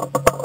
you